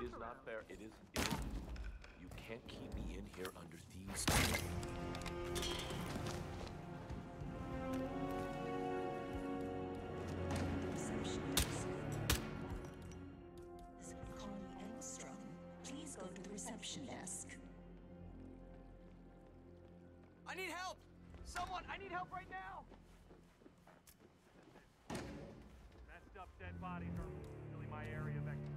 It is not fair. It is. You can't keep me in here under these... Reception desk. Connie Engstrom, please go to the reception desk. I need help! Someone, I need help right now! Messed up dead bodies are really my area of expertise.